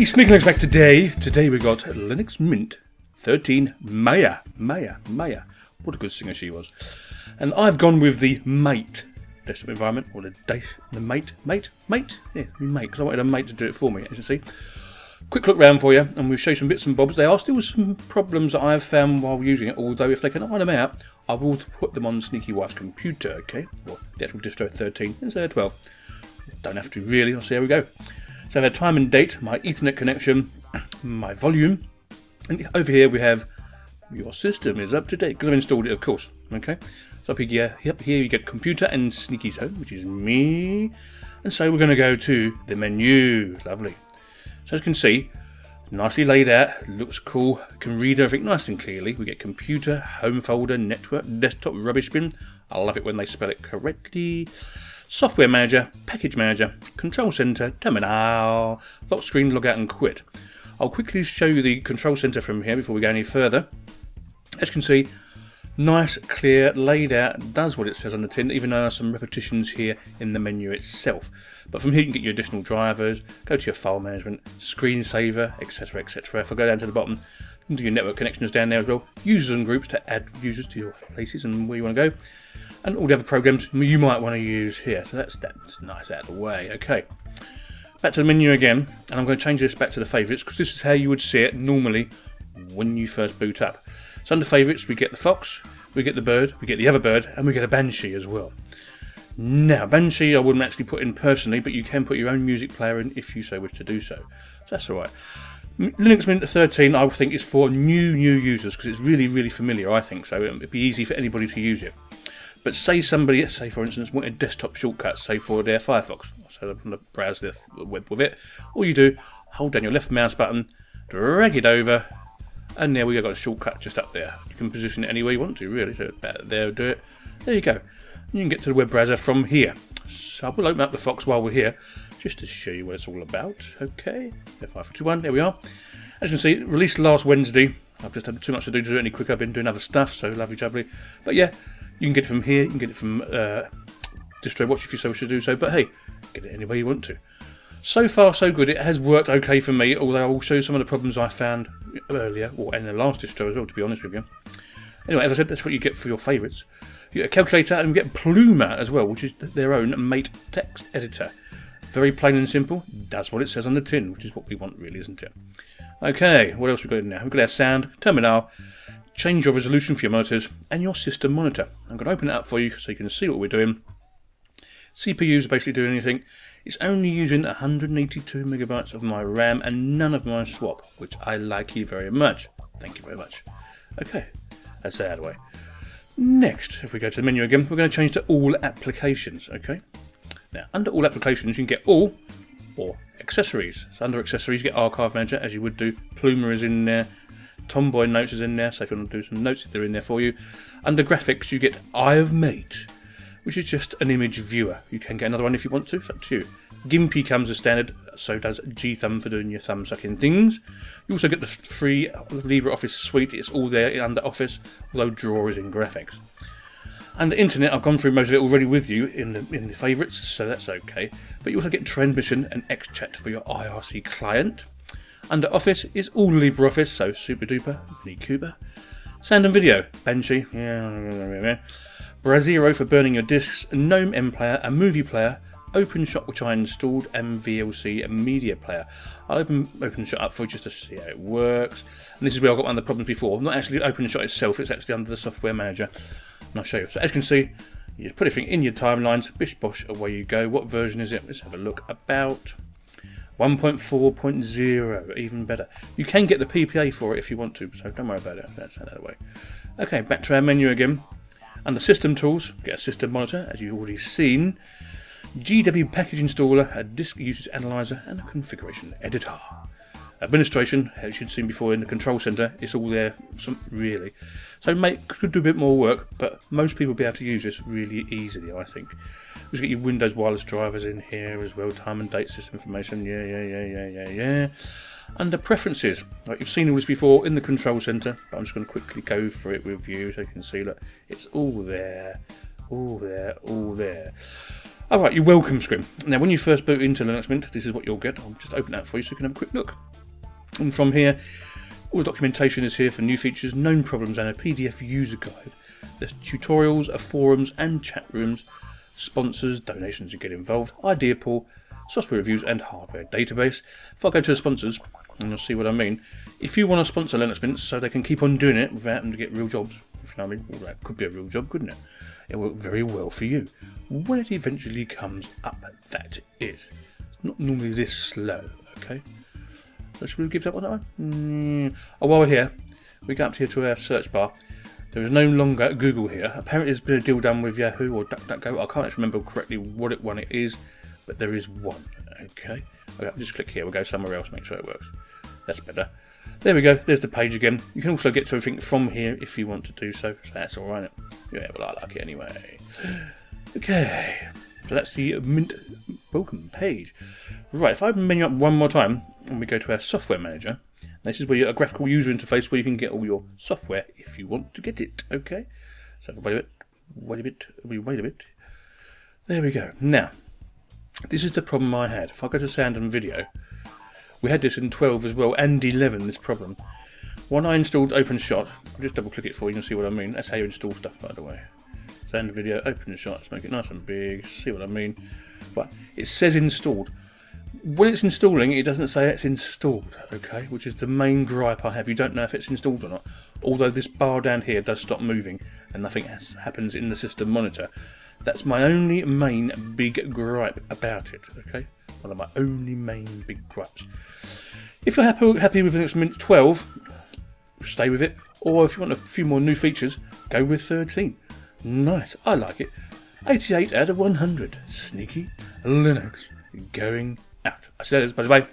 Hey, Sneekylinux back today. Today we got Linux Mint 13 Maya. Maya, Maya. What a good singer she was. And I've gone with the Mate desktop environment, or the, da- the Mate, Mate, Mate? Yeah, Mate, because I wanted a mate to do it for me, as you see. Quick look round for you, and we'll show you some bits and bobs. There are still some problems that I've found while using it, although if they can iron them out, I will put them on Sneaky Wife's computer, okay? Well, the actual distro 13 instead of 12. Don't have to really, I'll see how we go. So I've had time and date, my Ethernet connection, my volume, and over here we have your system is up to date because I've installed it, of course. Okay, so up here, up here you get computer and Sneaky Zone, which is me, and so we're going to go to the menu. Lovely. So as you can see, nicely laid out, looks cool, can read everything nice and clearly. We get computer, home folder, network, desktop, rubbish bin. I love it when they spell it correctly. Software Manager, Package Manager, Control Center, Terminal, lock screen, log out and quit. I'll quickly show you the Control Center from here before we go any further. As you can see, nice, clear, laid out, does what it says on the tin, even though there are some repetitions here in the menu itself. But from here you can get your additional drivers, go to your file management, screensaver, etc, etc. If I go down to the bottom, do your network connections down there as well, users and groups to add users to your places and where you want to go and all the other programs you might want to use here. So that's, that's nice out of the way. Okay, back to the menu again, and I'm going to change this back to the favourites because this is how you would see it normally when you first boot up. So under favourites, we get the fox, we get the bird, we get the other bird, and we get a banshee as well. Now, Banshee I wouldn't actually put in personally, but you can put your own music player in if you so wish to do so. So that's alright. Linux Mint 13 I think is for new new users because it's really really familiar I think so it'd be easy for anybody to use it but say somebody, say for instance, wanted desktop shortcuts, say for their Firefox, so they're going to browse the web with it, all you do, hold down your left mouse button, drag it over, and there we go, got a shortcut just up there. You can position it anywhere you want to, really. So there, do it. There you go. You can get to the web browser from here. So I will open up the Fox while we're here, just to show you what it's all about. Okay, F521, there we are. As you can see, released last Wednesday. I've just had too much to do to do it any quicker. I've been doing other stuff, so lovely jubbly. But yeah, you can get it from here, you can get it from uh, DistroWatch if you so wish to do so, but hey, get it any way you want to. So far, so good. It has worked okay for me, although I will show you some of the problems I found earlier, or in the last distro as well, to be honest with you. Anyway, as I said, that's what you get for your favourites. You get a calculator and you get Pluma as well, which is their own mate text editor. Very plain and simple, does what it says on the tin, which is what we want really, isn't it? Okay, what else we got in now? We've got our sound, terminal, change your resolution for your monitors and your system monitor. I'm going to open it up for you so you can see what we're doing. CPUs are basically doing anything. It's only using 182 megabytes of my RAM and none of my swap, which I like you very much. Thank you very much. Okay, out of way. Next, if we go to the menu again, we're going to change to all applications, okay? Now, under all applications, you can get all or accessories. So under accessories, you get Archive Manager, as you would do. Pluma is in there, Tomboy notes is in there, so if you want to do some notes, they're in there for you. Under graphics, you get Eye of Mate, which is just an image viewer. You can get another one if you want to, it's up to you. Gimpy comes as standard, so does gThumb for doing your thumb sucking things. You also get the free LibreOffice suite, it's all there under Office, although Draw is in graphics. And the internet, I've gone through most of it already with you in the, in the favourites, so that's okay. But you also get Transmission and XChat for your IRC client. Under Office is all LibreOffice, so super duper, Mini Cooper. Sound and video, Banshee, yeah, Brasero for burning your discs, GNOME MPlayer, a movie player, OpenShot which I installed, and VLC media player. I'll open OpenShot up for just to see how it works. And this is where I got one of the problems before. Not actually OpenShot itself, it's actually under the software manager. And I'll show you. So as you can see, you just put everything in your timelines, bish bosh, away you go. What version is it? Let's have a look. About 1.4.0, even better. You can get the PPA for it if you want to, so don't worry about it. That's out of the way. Okay, back to our menu again. Under System Tools, get a System Monitor, as you've already seen. GDebi Package Installer, a Disk Usage Analyzer, and a Configuration Editor. Administration, as you've seen before in the Control Center, it's all there, really. So Mate could do a bit more work, but most people will be able to use this really easily, I think. Just get your Windows wireless drivers in here as well, time and date system information. Yeah, yeah, yeah, yeah, yeah, yeah. Under preferences, like you've seen all this before in the control center, but I'm just going to quickly go through it with you so you can see. Look, it's all there, all there, all there. Alright, your welcome screen. Now, when you first boot into Linux Mint, this is what you'll get. I'll just open that for you so you can have a quick look. And from here, all the documentation is here for new features, known problems, and a PDF user guide. There's tutorials, forums, and chat rooms, sponsors, donations to get involved, idea pool, software reviews, and hardware database. If I go to the sponsors, and you'll see what I mean. If you want to sponsor Linux Mint so they can keep on doing it without them to get real jobs, if you know what I mean, well, that could be a real job, couldn't it? It worked very well for you. When it eventually comes up, that is. It's not normally this slow, okay? Let's really give that one that one. Mm. Oh, while we're here, we go up here to our search bar. There is no longer Google here. Apparently, there's been a deal done with Yahoo or DuckDuckGo. I can't actually remember correctly what it one it is, but there is one. Okay. okay I'll just click here. We'll go somewhere else. Make sure it works. That's better. There we go. There's the page again. You can also get to everything from here if you want to do so. so that's all right. Yeah, well, I like it anyway. Okay. So that's the Mint welcome page. Right, if I menu up one more time and we go to our software manager, this is where you a graphical user interface where you can get all your software if you want to get it. Okay. So wait a bit, wait a bit, we wait a bit. There we go. Now, this is the problem I had. If I go to sound and video, we had this in 12 as well, and 11, this problem. When I installed OpenShot, I'll just double click it for you and see what I mean. That's how you install stuff, by the way. So end the video, OpenShot, let's make it nice and big, see what I mean. But it says installed. When it's installing, it doesn't say it's installed, okay? Which is the main gripe I have. You don't know if it's installed or not. Although this bar down here does stop moving and nothing happens in the system monitor. That's my only main big gripe about it, okay? One of my only main big gripes. If you're happy, happy with Linux Mint 12, stay with it. Or if you want a few more new features, go with 13. Nice, I like it. 88 out of 100. Sneaky Linux going out. I said it, bye bye.